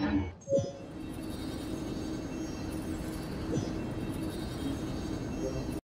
う